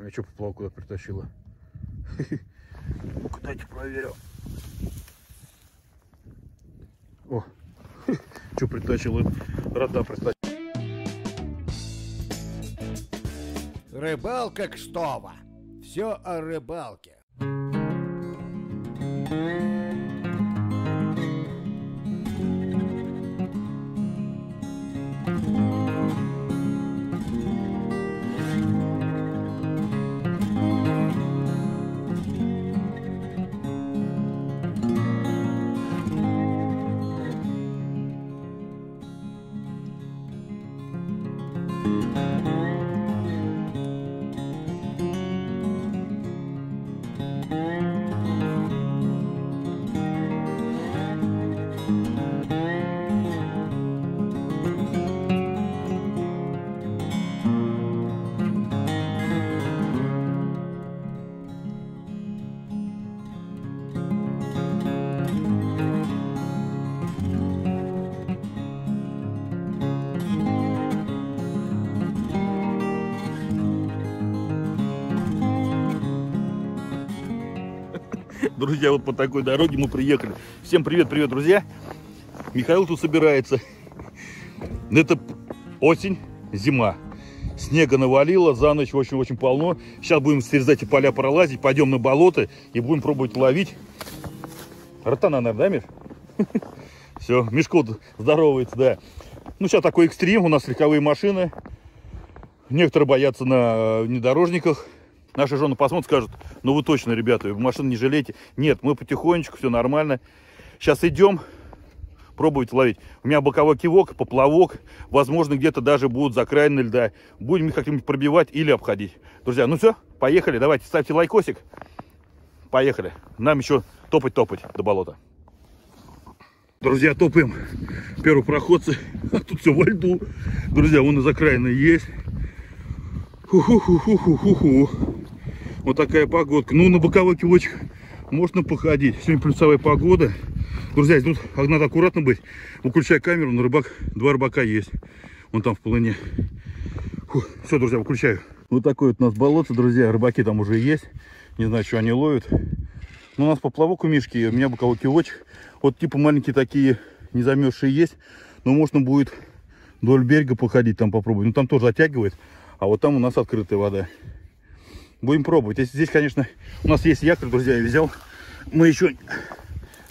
А меня что поплавок куда притащила? Ну-ка, дайте проверю. О, что притащила? Рода притащила. Рыбалка Кштова. Все о рыбалке. Друзья, вот по такой дороге мы приехали. Всем привет, привет, друзья. Михаил тут собирается. Это осень, зима. Снега навалило, за ночь очень-очень полно. Сейчас будем срезать эти поля пролазить, пойдем на болото и будем пробовать ловить. Ротана, наверное, да, Миш? Все, Мишко здоровается, да. Ну, сейчас такой экстрим, у нас легковые машины. Некоторые боятся на внедорожниках. Наши жены посмотрят, скажут, ну вы точно, ребята, вы машин не жалейте. Нет, мы потихонечку, все нормально. Сейчас идем, пробовать ловить. У меня боковой кивок, поплавок. Возможно, где-то даже будут закраины льда. Будем их как-нибудь пробивать или обходить. Друзья, ну все, поехали. Давайте, ставьте лайкосик. Поехали. Нам еще топать-топать до болота. Друзья, топаем. Первый проходцы. А тут все во льду. Друзья, вон и закраины есть. Ху-ху-ху-ху-ху-ху. Вот такая погодка. Ну, на боковой кивочек можно походить. Сегодня плюсовая погода. Друзья, тут надо аккуратно быть. Выключай камеру, на рыбак, два рыбака есть. Вон там в полыне. Фу. Все, друзья, выключаю. Вот такое вот у нас болото, друзья. Рыбаки там уже есть. Не знаю, что они ловят. Но у нас поплавок у Мишки, у меня боковой кивочек. Вот типа маленькие такие не замерзшие есть. Но можно будет вдоль берега походить, там попробовать. Ну там тоже оттягивает. А вот там у нас открытая вода. Будем пробовать. Если здесь, конечно, у нас есть якорь, друзья, я взял. Мы еще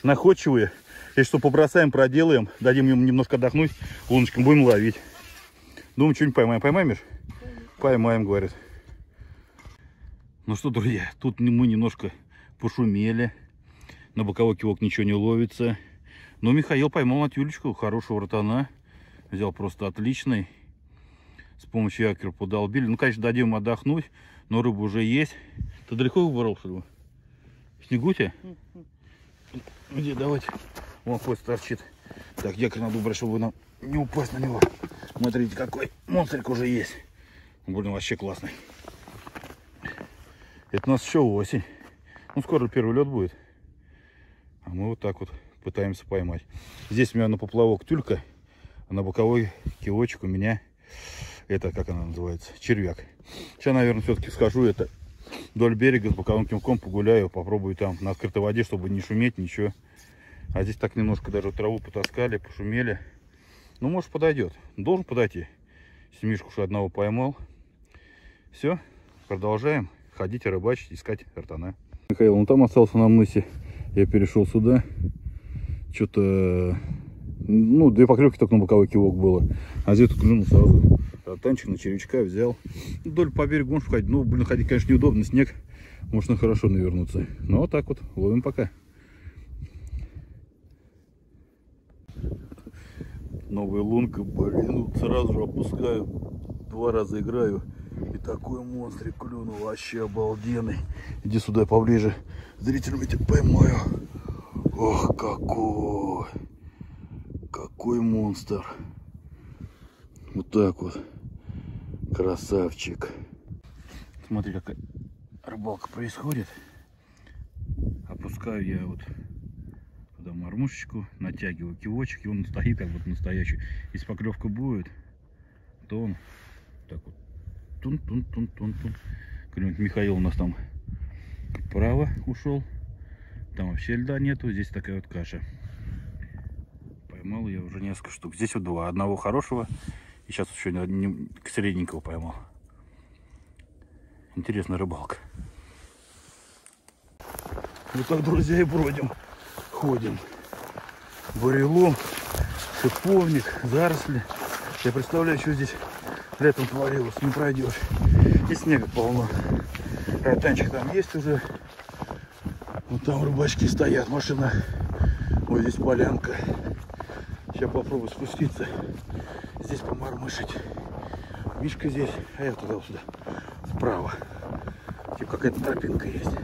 находчивые. Если что, побросаем, проделаем, дадим ему немножко отдохнуть, луночком будем ловить. Думаю, что-нибудь поймаем. Поймаем, Миш? Поймаем, говорит. Ну что, друзья, тут мы немножко пошумели. На боковой кивок ничего не ловится. Но Михаил поймал от Юлечку хорошего ротана. Взял просто отличный. С помощью якоря подолбили. Ну, конечно, дадим отдохнуть но рыба уже есть. Ты далеко что ли? В снегу тебя? Где, давайте. Вон хвост торчит. Так, якорь надо убрать, чтобы нам не упасть на него. Смотрите, какой монстрик уже есть. Блин, вообще классный. Это у нас еще осень. Ну, скоро первый лед будет. А мы вот так вот пытаемся поймать. Здесь у меня на поплавок тюлька, а на боковой кивочек у меня это, как она называется, червяк. Сейчас, наверное, все-таки схожу это вдоль берега с боковым кимком погуляю, попробую там на открытой воде, чтобы не шуметь, ничего. А здесь так немножко даже траву потаскали, пошумели. Ну, может, подойдет. Должен подойти. Семишку уж одного поймал. Все, продолжаем ходить, рыбачить, искать картана. Михаил, он там остался на мысе. Я перешел сюда. Что-то, ну, две поклевки только на боковой кивок было. А здесь клюнул сразу Танчик на червячка взял. Вдоль по берегу можешь ходить. Ну, блин, ходить, конечно, неудобно. Снег. Можно хорошо навернуться. Но вот так вот. Ловим пока. Новая лунка, блин, ну, сразу же опускаю. Два раза играю. И такой монстрик клюнул. Вообще обалденный. Иди сюда поближе. Зрителям эти поймаю. Ох, какой. Какой монстр. Вот так вот. Красавчик. Смотри, какая рыбалка происходит. Опускаю я вот туда мормушечку, натягиваю кивочек, и он стоит как вот настоящий. Если поклевка будет, то он так вот тун-тун-тун-тун-тун. Клюнет Михаил у нас там вправо ушел. Там вообще льда нету. Здесь такая вот каша. Поймал я уже несколько штук. Здесь вот два. Одного хорошего. И сейчас еще не, средненького поймал. Интересная рыбалка. Вот так, друзья, и бродим. Ходим. Бурелом, шиповник, заросли. Я представляю, что здесь летом творилось. Не пройдешь. И снега полно. Ротанчик там есть уже. Вот там рыбачки стоят. Машина. Вот здесь полянка. Сейчас попробую спуститься. Здесь помармышить. Мишка здесь, а я туда-сюда. Вправо. Типа какая-то тропинка есть.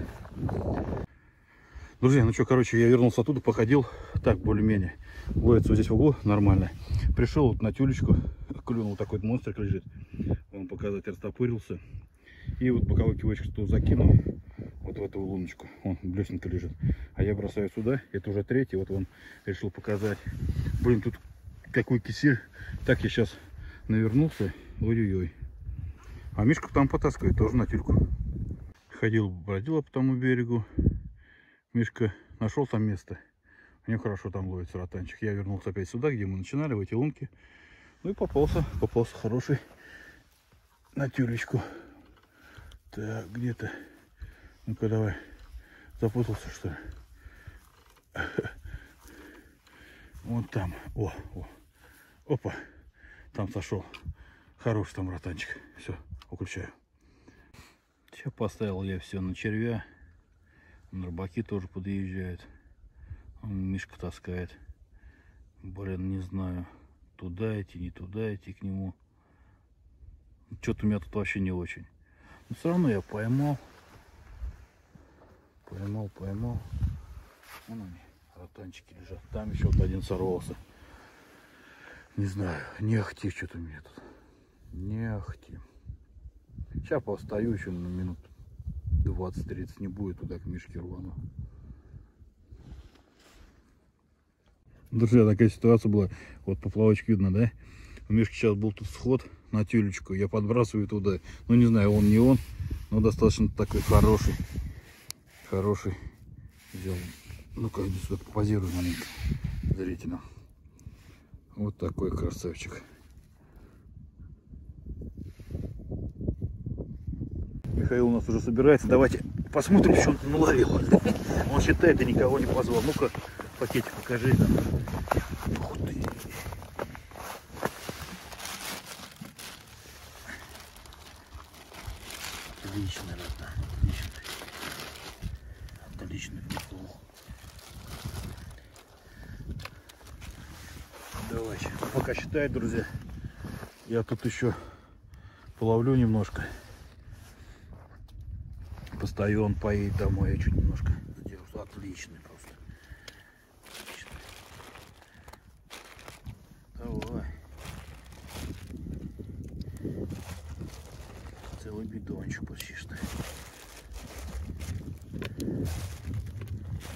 Друзья, ну что, короче, я вернулся оттуда, походил. Так, более-менее. Ловится вот здесь в углу нормально. Пришел вот на тюлечку. Клюнул такой вот монстрик лежит. Он показать растопырился. И вот боковой кивочек что закинул вот в эту луночку. Он блесненько лежит. А я бросаю сюда. Это уже третий. Вот он решил показать. Блин, тут какой кисель. Так я сейчас навернулся. Ой-ой-ой. А Мишка там потаскивает тоже на тюльку. Ходил, бродил по тому берегу. Мишка нашел там место. Него хорошо там ловится ротанчик. Я вернулся опять сюда, где мы начинали, в эти лунки. Ну и попался, попался хороший на тюлечку. Так, где-то. Ну-ка давай. Запутался что ли? Вот там. О, о. Опа. Там сошел. Хороший там ротанчик. Все, выключаю. Все, поставил я все на червя. На рыбаки тоже подъезжают. Он Мишка таскает. Блин, не знаю. Туда идти, не туда идти к нему. Что-то у меня тут вообще не очень. Но все равно я поймал. Поймал, поймал. Вон они, ротанчики лежат. Там еще вот один сорвался. Не знаю, не ахти что-то меня тут. Не ахти. Сейчас постою еще на минут 20-30 не будет туда к Мишке рвану. Друзья, такая ситуация была. Вот поплавочек видно, да? У Мишки сейчас был тут сход на тюлечку. Я подбрасываю туда. Ну, не знаю, он не он, но достаточно такой хороший. Хороший. Взял. Ну-ка, иди сюда, позирую маленько зрителям. Вот такой красавчик. Михаил у нас уже собирается. Давайте посмотрим, что он наловил. Он считает и никого не позвал. Ну-ка, пакетик покажи. Считает, друзья. Я тут еще половлю немножко. Постою, он поедет домой. Я чуть немножко задержу. Отличный просто. Отлично. Давай. Целый бидончик почти что.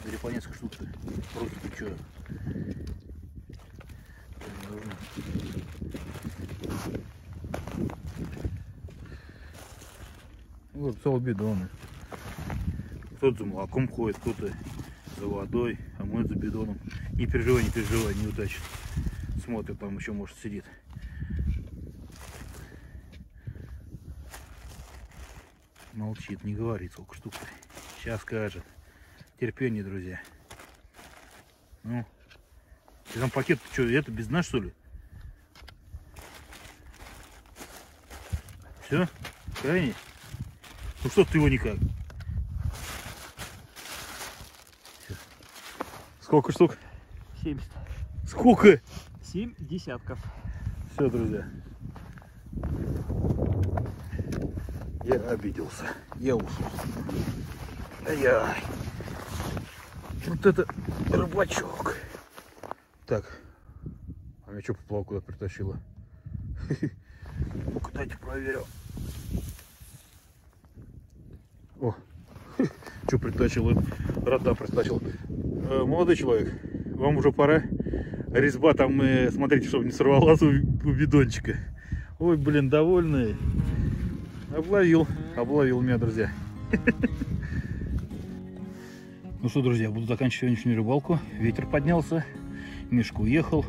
Бери по несколько. Просто ты что? Вот целый бидон. Кто-то за молоком ходит, кто-то за водой, а мы за бидоном. Не переживай, не переживай, неудача. Смотрит, там еще может сидит. Молчит, не говорит, сколько штук. Сейчас скажет. Терпение, друзья. Ну, ты там пакет, что, это без нас, что ли? Все? Крайний? Ну что ты его никак? Всё. Сколько штук? 70. Сколько? 7 десятков. Все, друзья. Я обиделся. Я ушел. Ай-яй. Вот это рыбачок. Так. А меня что поплавок куда притащила? Ну-ка, дайте проверю. О, что притащил? Рота притащил. Э, молодой человек, вам уже пора. Резьба там, э, смотрите, чтобы не сорвалась у, у бидончика. Ой, блин, довольный. Обловил, обловил меня, друзья. Ну что, друзья, буду заканчивать сегодняшнюю рыбалку. Ветер поднялся, Мишка уехал.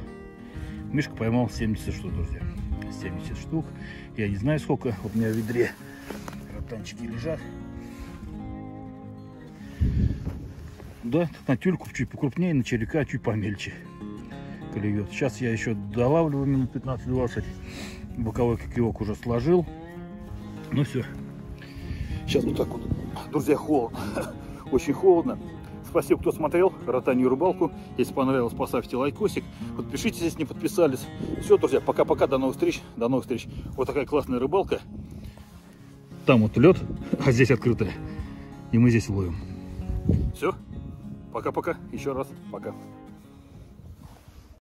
Мишка поймал 70 штук, друзья. 70 штук. Я не знаю сколько. Вот у меня в ведре ротанчики лежат. Да, на тюльку чуть покрупнее, на черека чуть помельче клюет. Сейчас я еще долавливаю минут 15-20. Боковой кивок уже сложил. Ну все. Сейчас вот так вот. Друзья, холодно. Очень холодно. Спасибо, кто смотрел ротанью рыбалку. Если понравилось, поставьте лайкосик. Подпишитесь, если не подписались. Все, друзья, пока-пока, до новых встреч. До новых встреч. Вот такая классная рыбалка. Там вот лед, а здесь открытая. И мы здесь ловим. Все. Пока-пока. Еще раз. Пока.